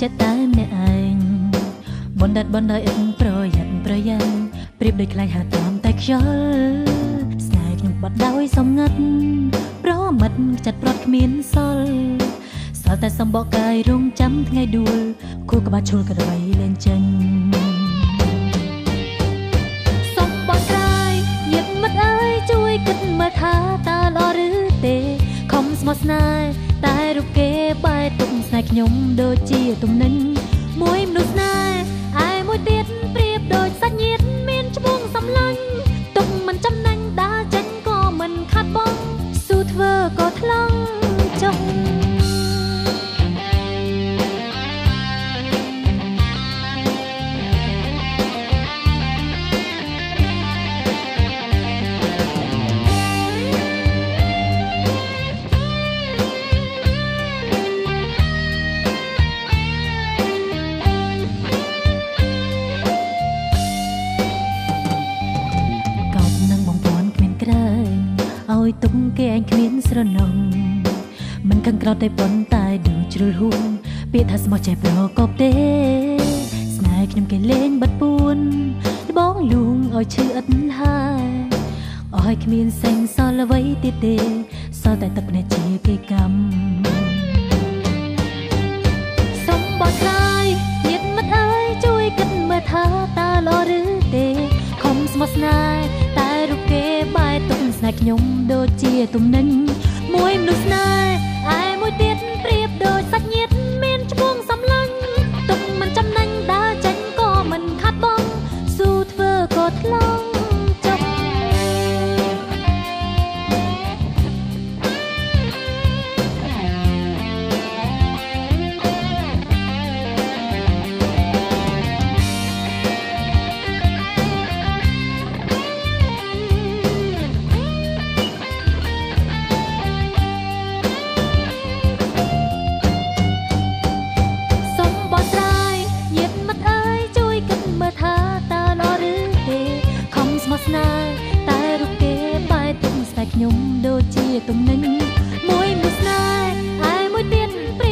ជឿចិត្តតែម្នាក់ឯងបណ្ឌិតបណ្ដោយឥតប្រយ័ត្នប្រយែងប្រៀបដូចខ្លាញ់ហើតាមតែខ្យល់ស្នេហ៍ខ្ញុំបាត់ដោយសំងាត់ប្រមិតចិត្តប្រត់គ្មានសល់សល់តែសំបកកាយរងចាំថ្ងៃដួលគូក្បាលឈុលក្របីលេងចេញសំបកកាយញាតិមិត្តអើយជួយគិតមើលថាតើល្អឬទេខំស្មោះស្នេហ៍តែរូបគេបែកទុកស្នេហ៍ខ្ញុំដូចជាទំនិញមួយមនុស្សស្នេហ៍ឯមួយទៀតប្រៀបដូចសាច់ញាតិ យទុកគេឯងគ្មានស្រណងមិនខឹងក្រោតតែប៉ុន្តែដូចជ្រុលហួនពាក្យថាស្មោះចេះប្រកបទេស្នេហ៍ខ្ញុំគេលេងបិទពួនដបងលួងឲ្យឈឺឥតហើយអស់ឲ្យគ្មានសេងសល់អ្វីទៀតទេសល់តែទឹកភ្នែកជាគេកម្មសំបកកាយញាតិមិត្តអើយជួយគិតមើលថាតើល្អឬទេខំស្មោះស្នេហ៍តែរូបគេបែកទុ តែខ្ញុំដូចជាទំនិញមួយមនុស្សស្នេហ៍ឯមួយទៀតប្រៀបដូចសាច់ញាតិមានឈ្មោះសំឡាញ់ទុកមិនចំណេញដើរចេញក៏មិនខាត់បងស៊ូធ្វើក៏ថ្លៃ ដូចជាទំនិញមួយមួយស្នេហ៍ហើយមួយទៀតព្